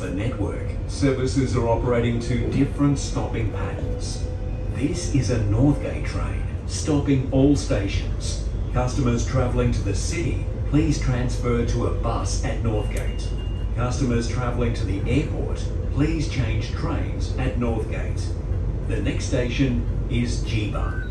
the network, services are operating to different stopping patterns. This is a Northgate train, stopping all stations. Customers travelling to the city, please transfer to a bus at Northgate. Customers travelling to the airport, please change trains at Northgate. The next station is Jiba.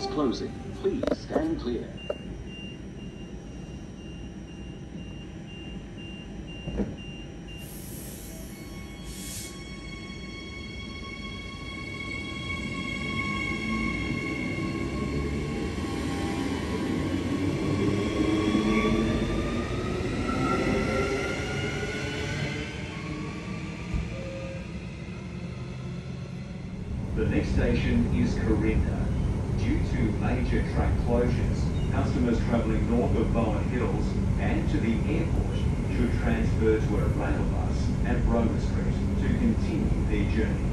Doors closing. Please stand clear. The next station is Corinda. Major track closures, customers travelling north of Bowen Hills and to the airport should transfer to a rail bus at Roma Street to continue their journey.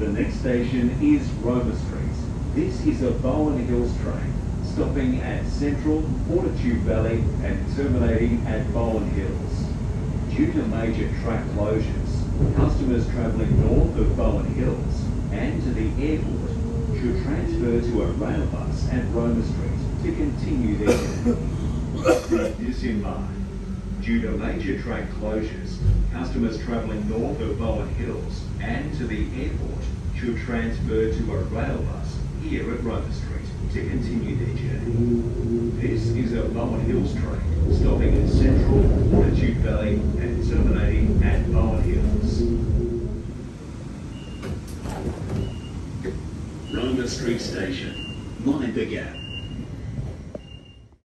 The next station is Roma Street. This is a Bowen Hills train, stopping at Central, Fortitude Valley and terminating at Bowen Hills. Due to major track closures, customers travelling north of Bowen Hills and to the airport should transfer to a rail bus at Roma Street to continue their journey. This in mind. Due to major track closures, customers travelling north of Bowen Hills and to the airport should transfer to a rail bus here at Roma Street to continue their journey. This is a Bowen Hills train stopping at Central, Fortitude Valley and terminating at Bowen Hills. Roma Street Station. Mind the gap.